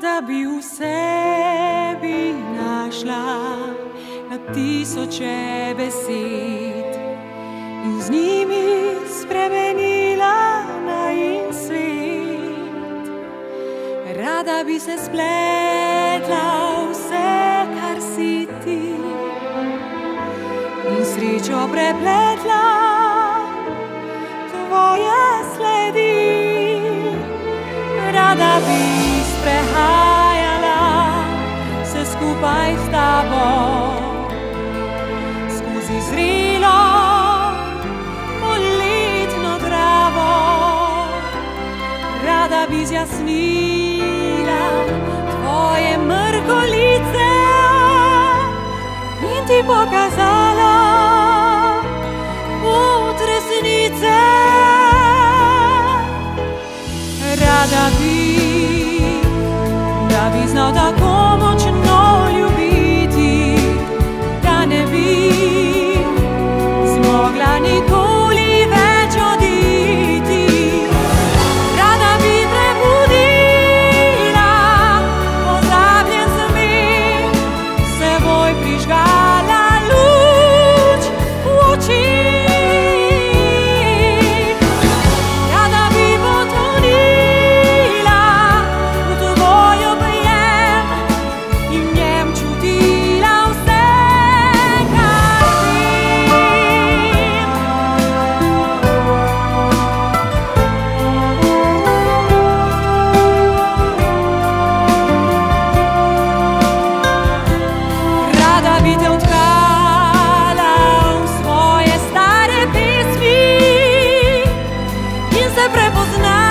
Rada bi v sebi našla na tisoče besed in z njimi spremenila naj svet. Rada bi se spletla vse, kar si ti in srečo prepletla tvoje sledi. Rada bi sprehajala se skupaj s tabo. Skozi zrilo, politno travo, rada bi zjasnila tvoje mrko lice in ti pokazala pot resnice. Rada bi Avis nav tā, ko moči nav. neprepozná.